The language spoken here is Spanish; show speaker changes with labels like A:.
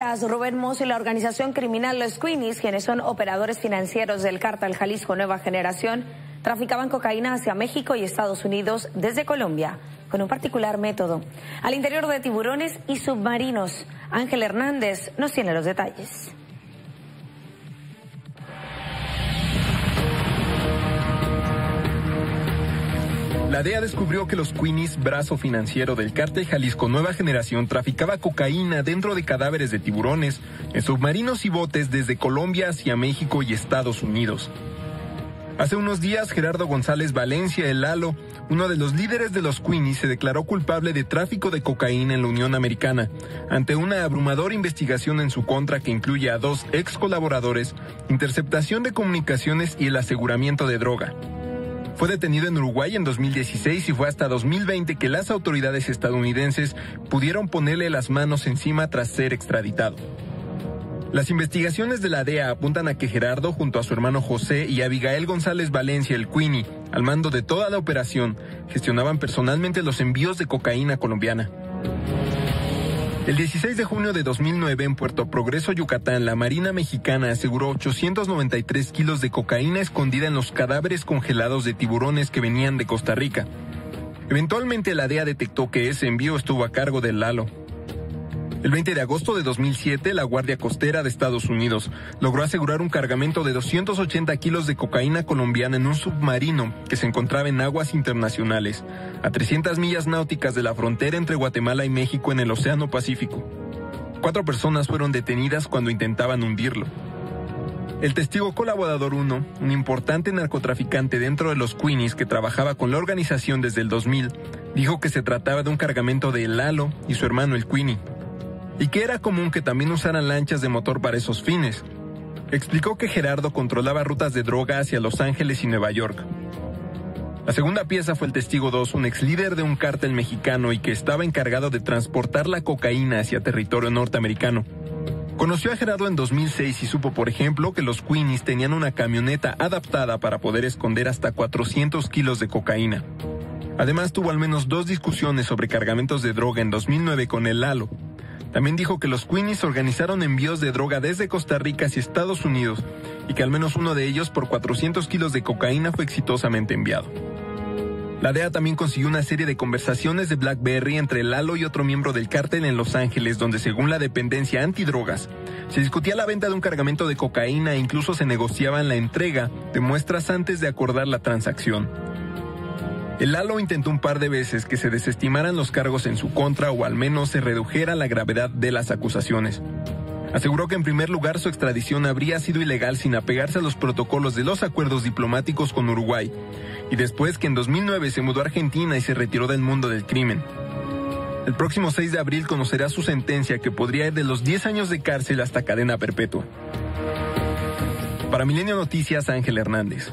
A: Rubén Moss y la organización criminal Los Queenies, quienes son operadores financieros del cártel Jalisco Nueva Generación, traficaban cocaína hacia México y Estados Unidos desde Colombia con un particular método. Al interior de tiburones y submarinos. Ángel Hernández nos tiene los detalles.
B: La DEA descubrió que los Queenies, brazo financiero del cártel Jalisco Nueva Generación, traficaba cocaína dentro de cadáveres de tiburones, en submarinos y botes desde Colombia hacia México y Estados Unidos. Hace unos días, Gerardo González Valencia, el Lalo, uno de los líderes de los Queenies, se declaró culpable de tráfico de cocaína en la Unión Americana, ante una abrumadora investigación en su contra que incluye a dos ex colaboradores, interceptación de comunicaciones y el aseguramiento de droga. Fue detenido en Uruguay en 2016 y fue hasta 2020 que las autoridades estadounidenses pudieron ponerle las manos encima tras ser extraditado. Las investigaciones de la DEA apuntan a que Gerardo, junto a su hermano José y Abigail González Valencia, el Queenie, al mando de toda la operación, gestionaban personalmente los envíos de cocaína colombiana. El 16 de junio de 2009 en Puerto Progreso, Yucatán, la Marina Mexicana aseguró 893 kilos de cocaína escondida en los cadáveres congelados de tiburones que venían de Costa Rica. Eventualmente la DEA detectó que ese envío estuvo a cargo del Lalo, el 20 de agosto de 2007, la Guardia Costera de Estados Unidos logró asegurar un cargamento de 280 kilos de cocaína colombiana en un submarino que se encontraba en aguas internacionales, a 300 millas náuticas de la frontera entre Guatemala y México en el Océano Pacífico. Cuatro personas fueron detenidas cuando intentaban hundirlo. El testigo colaborador 1, un importante narcotraficante dentro de los Queenies que trabajaba con la organización desde el 2000, dijo que se trataba de un cargamento de Lalo y su hermano el Queenie y que era común que también usaran lanchas de motor para esos fines. Explicó que Gerardo controlaba rutas de droga hacia Los Ángeles y Nueva York. La segunda pieza fue el testigo 2, un ex líder de un cártel mexicano y que estaba encargado de transportar la cocaína hacia territorio norteamericano. Conoció a Gerardo en 2006 y supo, por ejemplo, que los Queenies tenían una camioneta adaptada para poder esconder hasta 400 kilos de cocaína. Además, tuvo al menos dos discusiones sobre cargamentos de droga en 2009 con el Lalo, también dijo que los Queenies organizaron envíos de droga desde Costa Rica hacia Estados Unidos y que al menos uno de ellos por 400 kilos de cocaína fue exitosamente enviado. La DEA también consiguió una serie de conversaciones de BlackBerry entre Lalo y otro miembro del cártel en Los Ángeles, donde según la dependencia antidrogas, se discutía la venta de un cargamento de cocaína e incluso se negociaba la entrega de muestras antes de acordar la transacción. El Lalo intentó un par de veces que se desestimaran los cargos en su contra o al menos se redujera la gravedad de las acusaciones. Aseguró que en primer lugar su extradición habría sido ilegal sin apegarse a los protocolos de los acuerdos diplomáticos con Uruguay, y después que en 2009 se mudó a Argentina y se retiró del mundo del crimen. El próximo 6 de abril conocerá su sentencia que podría ir de los 10 años de cárcel hasta cadena perpetua. Para Milenio Noticias, Ángel Hernández.